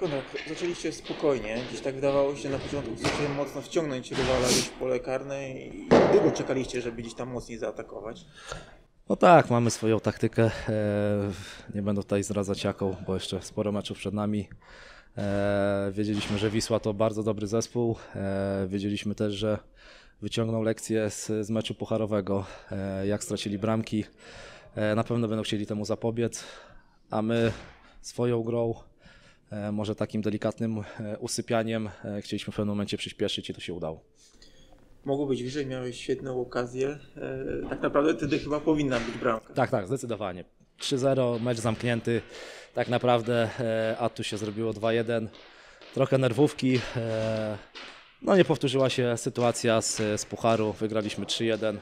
Konrad, zaczęliście spokojnie. Gdzieś tak wydawało się na początku, chcecie mocno wciągnąć rywala gdzieś w pole karne i długo czekaliście, żeby gdzieś tam mocniej zaatakować. No tak, mamy swoją taktykę. E, Nie będę tutaj zdradzać jaką, bo jeszcze sporo meczów przed nami. E, Wiedzieliśmy, że Wisła to bardzo dobry zespół. E, Wiedzieliśmy też, że wyciągną lekcję z, z meczu pucharowego, jak stracili bramki. Na pewno będą chcieli temu zapobiec, a my swoją grą, może takim delikatnym e, usypianiem, e, chcieliśmy w pewnym momencie przyspieszyć i to się udało. Mogło być wyżej, miałeś świetną okazję. E, tak naprawdę wtedy chyba powinna być bramka. Tak, tak, zdecydowanie. 3-0, mecz zamknięty. Tak naprawdę, e, a tu się zrobiło 2-1. Trochę nerwówki. E, no nie powtórzyła się sytuacja z, z Pucharu. Wygraliśmy 3-1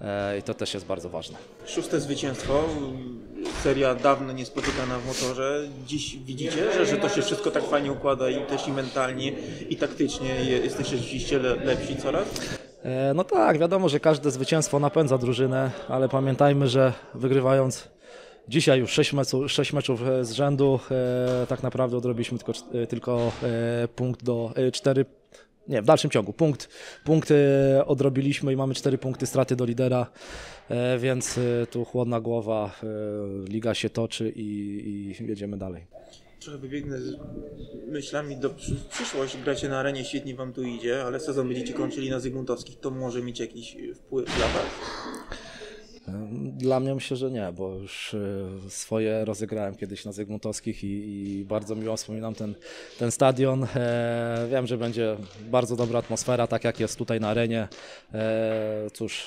e, i to też jest bardzo ważne. Szóste zwycięstwo, seria dawno niespotykana w motorze. Dziś widzicie, że, że to się wszystko tak fajnie układa i też i mentalnie, i taktycznie je- jesteście rzeczywiście le, lepsi coraz. E, No tak, wiadomo, że każde zwycięstwo napędza drużynę, ale pamiętajmy, że wygrywając dzisiaj już 6 meczów, 6 meczów e, z rzędu, e, tak naprawdę odrobiliśmy tylko, tylko punkt do 4. Nie, w dalszym ciągu. Punkt, odrobiliśmy i mamy 4 punkty straty do lidera, e, więc e, tu chłodna głowa, e, liga się toczy i, i jedziemy dalej. Trochę wybiegnę z myślami do przy- przyszłość. Gracie na arenie, świetnie wam tu idzie, ale sezon będziecie kończyli na Zygmuntowskich. To może mieć jakiś wpływ dla was? Dla mnie myślę, że nie, bo już e, swoje rozegrałem kiedyś na Zygmuntowskich i, i bardzo miło wspominam ten, ten stadion. E, wiem, że będzie bardzo dobra atmosfera, tak jak jest tutaj na arenie. E, cóż,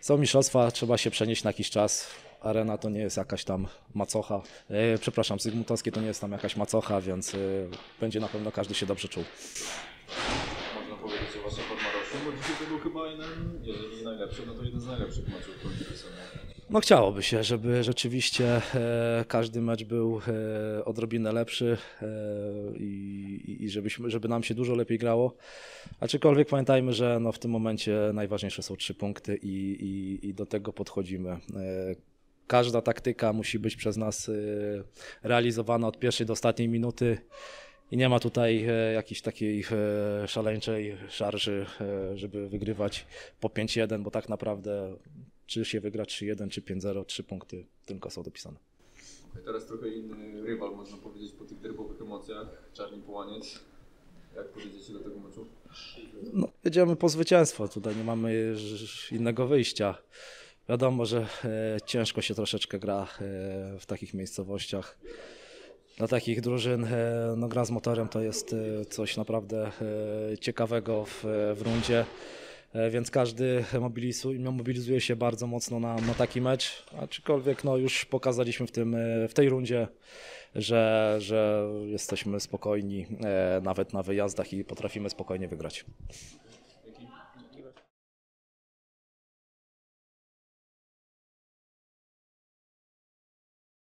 są mistrzostwa, trzeba się przenieść na jakiś czas. Arena to nie jest jakaś tam macocha. E, przepraszam, Zygmuntowskie to nie jest tam jakaś macocha, więc e, będzie na pewno każdy się dobrze czuł. Można powiedzieć o waszym podmaroszu, bo dzisiaj to był chyba jeden, jeżeli nie najlepszy, no to jeden z najlepszych meczów. No chciałoby się, żeby rzeczywiście e, każdy mecz był e, odrobinę lepszy e, i, i żebyśmy, żeby nam się dużo lepiej grało. Aczkolwiek pamiętajmy, że no w tym momencie najważniejsze są trzy punkty i, i, i do tego podchodzimy. Każda taktyka musi być przez nas realizowana od pierwszej do ostatniej minuty. I nie ma tutaj e, jakiejś takiej e, szaleńczej szarży, e, żeby wygrywać po 5-1, bo tak naprawdę czy się wygra 3-1, czy 5-0, trzy punkty tylko są dopisane. Teraz trochę inny rywal, można powiedzieć, po tych derbowych emocjach. Czarni Połaniec. Jak podejdziecie do tego meczu? No, jedziemy po zwycięstwo, tutaj nie mamy innego wyjścia. Wiadomo, że ciężko się troszeczkę gra w takich miejscowościach. Dla takich drużyn e, no, gra z motorem to jest e, coś naprawdę e, ciekawego w, w rundzie. Więc każdy mobilizuje, mobilizuje się bardzo mocno na, na taki mecz, aczkolwiek no, już pokazaliśmy w, tym, w tej rundzie, że, że jesteśmy spokojni nawet na wyjazdach i potrafimy spokojnie wygrać.